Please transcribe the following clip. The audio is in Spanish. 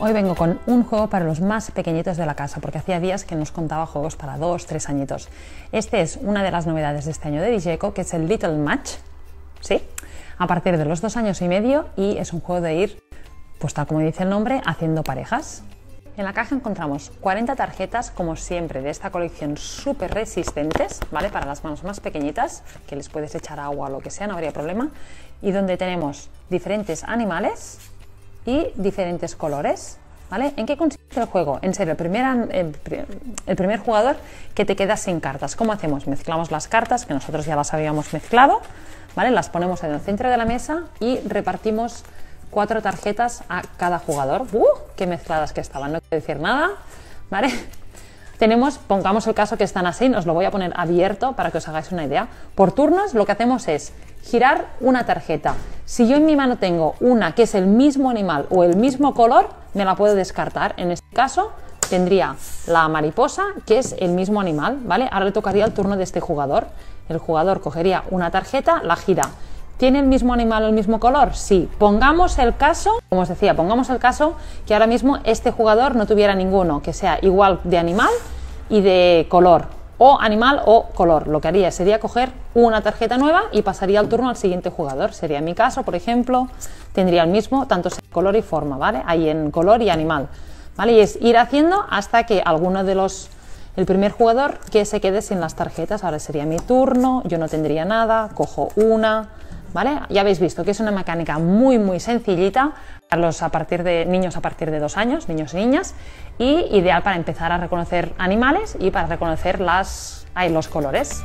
Hoy vengo con un juego para los más pequeñitos de la casa, porque hacía días que nos contaba juegos para dos, tres añitos. Este es una de las novedades de este año de Digeco, que es el Little Match, ¿sí? A partir de los dos años y medio y es un juego de ir, pues tal como dice el nombre, haciendo parejas. En la caja encontramos 40 tarjetas, como siempre, de esta colección súper resistentes, ¿vale? Para las manos más pequeñitas, que les puedes echar agua o lo que sea, no habría problema. Y donde tenemos diferentes animales, y diferentes colores. ¿Vale? ¿En qué consiste el juego? En ser el primer, el, primer jugador que te queda sin cartas. ¿Cómo hacemos? Mezclamos las cartas, que nosotros ya las habíamos mezclado, ¿vale? Las ponemos en el centro de la mesa y repartimos cuatro tarjetas a cada jugador. ¡Uh! ¡Qué mezcladas que estaban! No quiero decir nada, ¿vale? Tenemos, pongamos el caso que están así, os lo voy a poner abierto para que os hagáis una idea. Por turnos lo que hacemos es girar una tarjeta. Si yo en mi mano tengo una que es el mismo animal o el mismo color, me la puedo descartar. En este caso tendría la mariposa, que es el mismo animal, ¿vale? Ahora le tocaría el turno de este jugador. El jugador cogería una tarjeta, la gira. ¿Tiene el mismo animal el mismo color? Sí. Pongamos el caso, como os decía, pongamos el caso que ahora mismo este jugador no tuviera ninguno que sea igual de animal y de color o animal o color. Lo que haría sería coger una tarjeta nueva y pasaría el turno al siguiente jugador. Sería mi caso, por ejemplo, tendría el mismo, tanto color y forma, ¿vale? Ahí en color y animal, ¿vale? Y es ir haciendo hasta que alguno de los, el primer jugador que se quede sin las tarjetas, ahora sería mi turno, yo no tendría nada, cojo una, ¿vale? Ya habéis visto que es una mecánica muy, muy sencillita para los a partir de niños a partir de dos años, niños y niñas, y ideal para empezar a reconocer animales y para reconocer las, los colores.